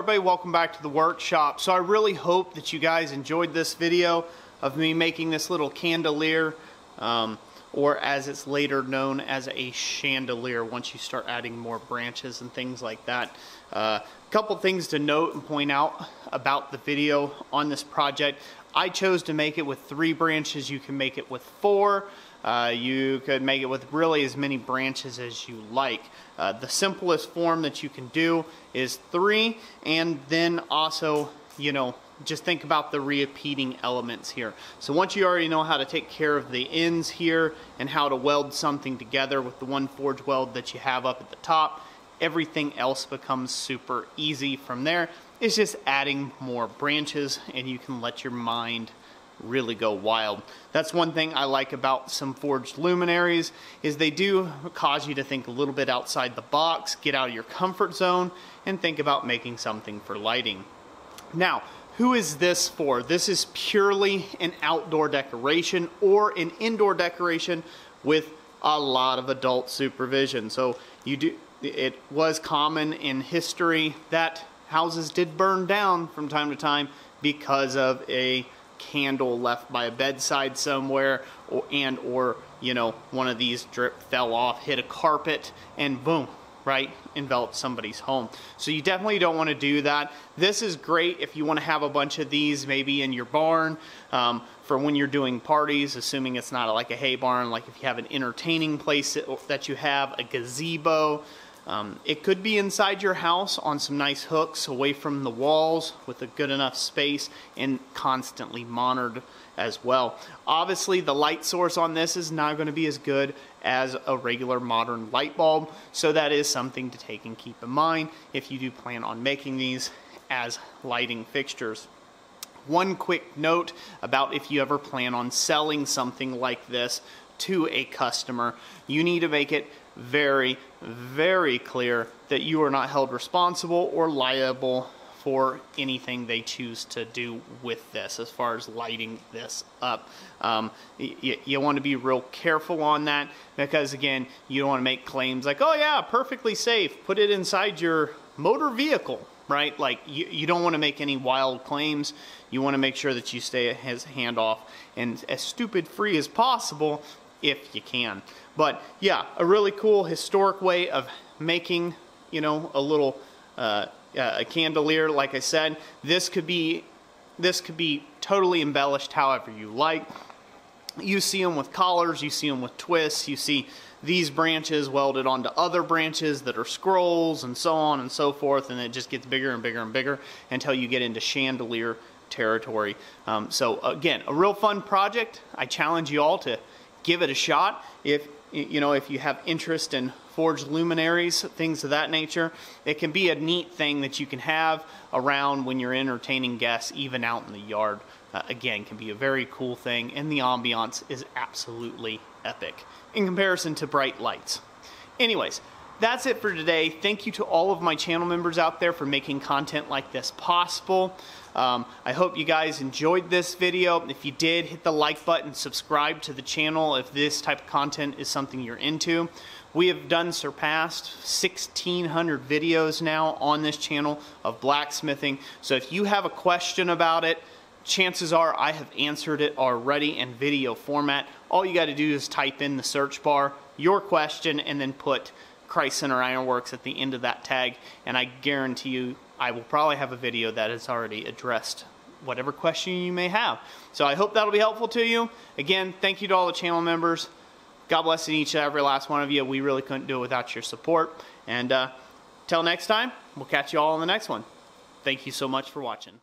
everybody, welcome back to the workshop. So I really hope that you guys enjoyed this video of me making this little candelier, um, or as it's later known as a chandelier once you start adding more branches and things like that. A uh, couple things to note and point out about the video on this project. I chose to make it with three branches. You can make it with four. Uh, you could make it with really as many branches as you like. Uh, the simplest form that you can do is three, and then also, you know, just think about the repeating elements here. So once you already know how to take care of the ends here and how to weld something together with the one forge weld that you have up at the top, everything else becomes super easy from there. It's just adding more branches and you can let your mind really go wild. That's one thing I like about some forged luminaries is they do cause you to think a little bit outside the box, get out of your comfort zone, and think about making something for lighting. Now, who is this for? This is purely an outdoor decoration or an indoor decoration with a lot of adult supervision. So you do it was common in history that houses did burn down from time to time because of a candle left by a bedside somewhere or and or you know one of these drip fell off hit a carpet and boom right envelop somebody's home. So you definitely don't want to do that. This is great if you want to have a bunch of these maybe in your barn um, for when you're doing parties assuming it's not like a hay barn like if you have an entertaining place that you have a gazebo um, it could be inside your house on some nice hooks away from the walls with a good enough space and constantly monitored as well. Obviously the light source on this is not going to be as good as a regular modern light bulb so that is something to take and keep in mind if you do plan on making these as lighting fixtures. One quick note about if you ever plan on selling something like this to a customer, you need to make it very, very clear that you are not held responsible or liable for anything they choose to do with this as far as lighting this up. Um, you, you want to be real careful on that because again, you don't want to make claims like, oh yeah, perfectly safe, put it inside your motor vehicle, right? Like you, you don't want to make any wild claims. You want to make sure that you stay as hand off and as stupid free as possible if you can. But yeah, a really cool historic way of making, you know, a little uh, uh, a candelier. Like I said, this could be this could be totally embellished however you like. You see them with collars, you see them with twists, you see these branches welded onto other branches that are scrolls and so on and so forth, and it just gets bigger and bigger and bigger until you get into chandelier territory. Um, so again, a real fun project. I challenge you all to give it a shot. If you know, if you have interest in forged luminaries, things of that nature, it can be a neat thing that you can have around when you're entertaining guests, even out in the yard. Uh, again, can be a very cool thing, and the ambiance is absolutely epic in comparison to bright lights. Anyways, that's it for today. Thank you to all of my channel members out there for making content like this possible. Um, I hope you guys enjoyed this video. If you did, hit the like button, subscribe to the channel if this type of content is something you're into. We have done surpassed 1,600 videos now on this channel of blacksmithing. So if you have a question about it, chances are I have answered it already in video format. All you got to do is type in the search bar your question and then put Christ Centered Ironworks at the end of that tag, and I guarantee you I will probably have a video that has already addressed whatever question you may have. So I hope that'll be helpful to you. Again, thank you to all the channel members. God bless each and every last one of you. We really couldn't do it without your support. And uh, till next time, we'll catch you all in the next one. Thank you so much for watching.